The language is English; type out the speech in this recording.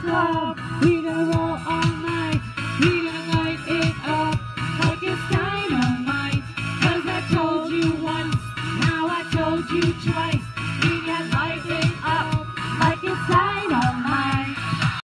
club. We gonna roll all night. We gonna light it up like it's dynamite. Cause I told you once, now I told you twice.